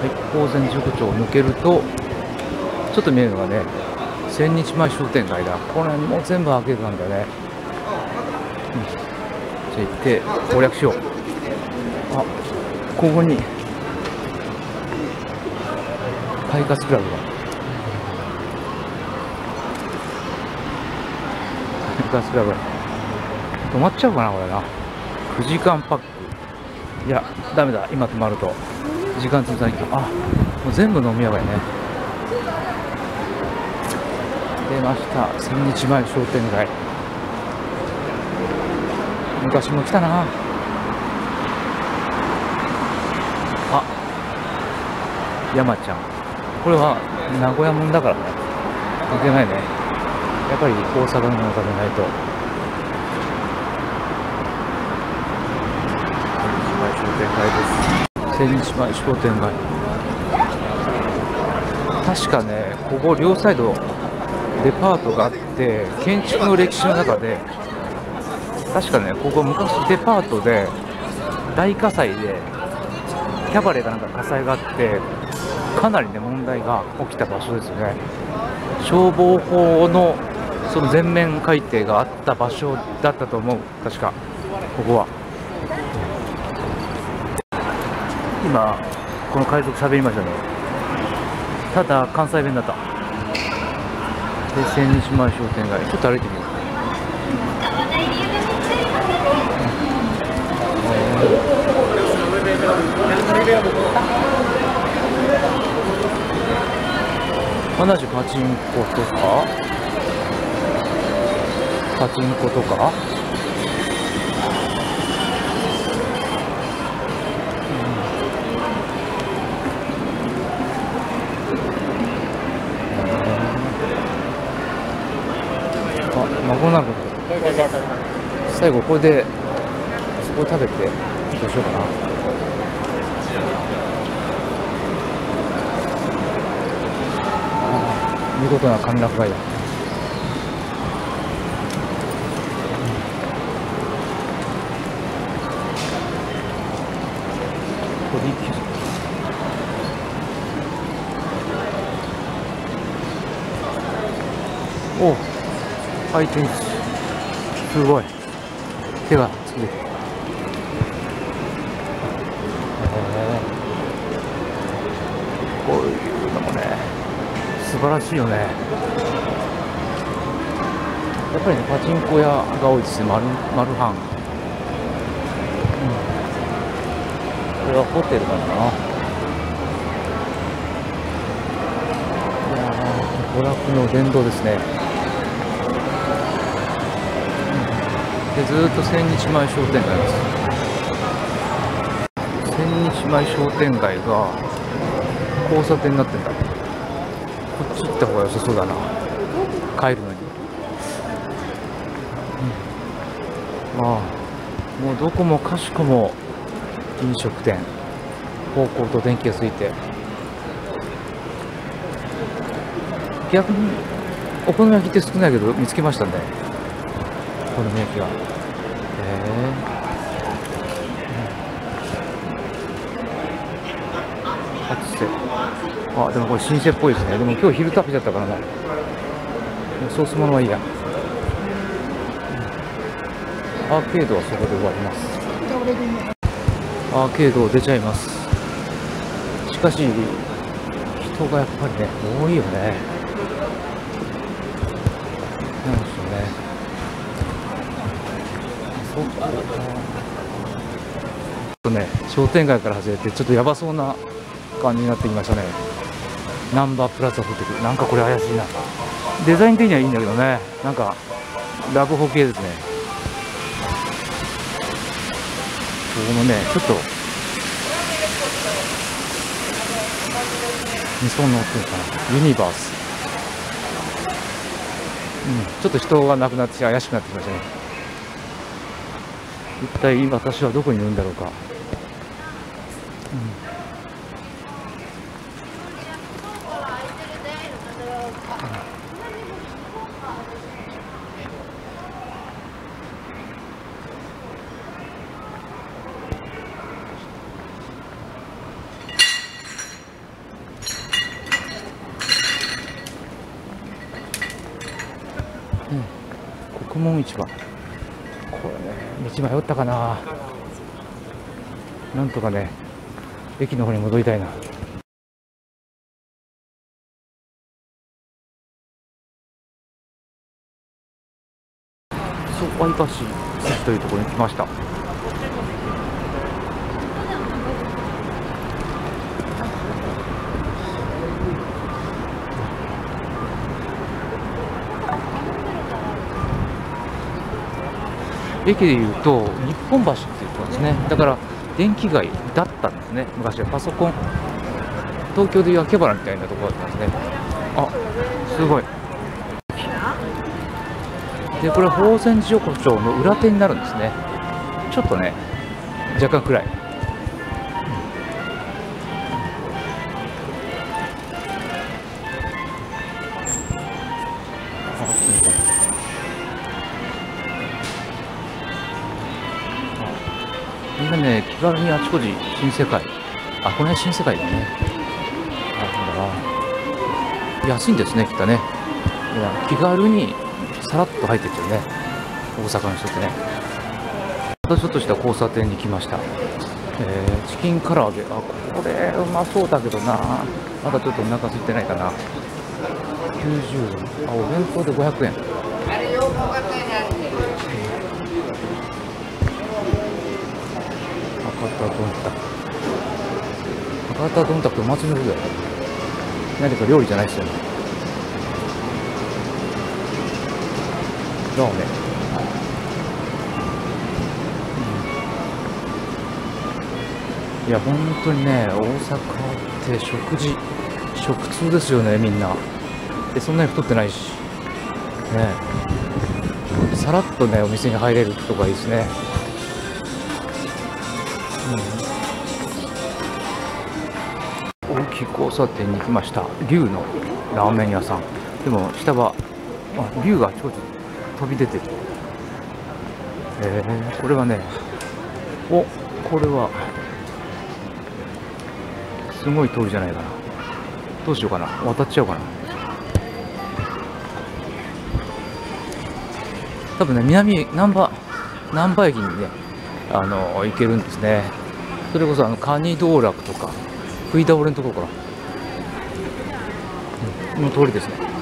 はい、高前塾町を抜けるとちょっと見えるのがね千日前商店街だ。これも全部開けたんだね、うん、じゃあ行って攻略しよう。あここに快活クラブが。快活クラブ。止まっちゃうかなこれな。9時間パック。いやダメだ。今止まると。時間潰さなきゃあもう全部飲み屋街ね。出ました。千日前商店街。昔も来たな。あ山ちゃん。これは名古屋もんだからね。関係ないね。やっぱり大阪のもの食べないと。千日前商店街です。千日前商店街。確かねここ両サイドデパートがあって建築の歴史の中で確かねここ昔デパートで大火災でキャバレーかなんか火災があってかなりね問題が起きた場所ですよね。消防法のその全面改定があった場所だったと思う。確かここは。今この海賊喋りましたね。ただ関西弁だった。で千日前商店街。ちょっと歩いてみよう。同じパチンコとか？パチンコとか？最後これでそこ食べてどうしようかな。見事な歓楽街だ。お回転すごい。手がついてこういうのもね。素晴らしいよね。やっぱりねパチンコ屋が多いですね。マルマルハン、うん、これはホテルかな。娯楽の殿堂ですねでずっと千日前商店街です。千日前商店街が交差点になってんだ。こっち行った方が良さそうだな。帰るのに、うん、まあもうどこもかしこも飲食店。方向と電気がついて。逆にお好み焼きって少ないけど見つけましたね好み焼きがへえ初瀬あでもこれ新鮮っぽいですね。でも今日昼食べちゃったからな。ソースものはいいや。アーケードはそこで終わります。アーケード出ちゃいます。しかし人がやっぱりね多いよねなんでしょうねとね商店街から外れてちょっとやばそうな感じになってきましたね。ナンバープラザホテル。なんかこれ怪しいな。デザイン的にはいいんだけどね。なんかラブホ系ですね。ここもねちょっとみそのっていうかな。ユニバース。うん。ちょっと人が亡くなって怪しくなってきましたね。一体今私はどこにいるんだろうか、うん、国門市場。これね道迷ったかな。なんとかね駅の方に戻りたいな。そうワイパシというところに来ました。駅でいうと日本橋っていうところですね。だから電気街だったんですね。昔はパソコン。東京でいう秋葉原みたいなところだったんですね。あすごい。でこれは宝泉寺横丁の裏手になるんですね。ちょっとね若干暗い。みんなね、気軽にあちこち新世界。あ、この辺新世界だね。あ、だ安いんですね、きっとね。いや、気軽にさらっと入ってっちゃうね。大阪の人ってね。またちょっとした交差点に来ました。えー、チキン唐揚げ。あ、これうまそうだけどな。まだちょっとお腹空いてないかな。90円。あ、お弁当で500円。どんたく博多どんたくお祭りのことだよ。何か料理じゃないですよね。ラーメン。い。や本当にね大阪って食事食通ですよねみんな。でそんなに太ってないし。ね。さらっとねお店に入れるとかいいですね。大きい交差点に来ました。龍のラーメン屋さん。でも下はあ龍があちこち飛び出てるえー、これはねおこれはすごい通りじゃないかな。どうしようかな。渡っちゃおうかな。多分ね南難波難波駅にねあの行けるんですね。それこそあのカニ道楽とか食い倒れのところから、うん、の通りですね。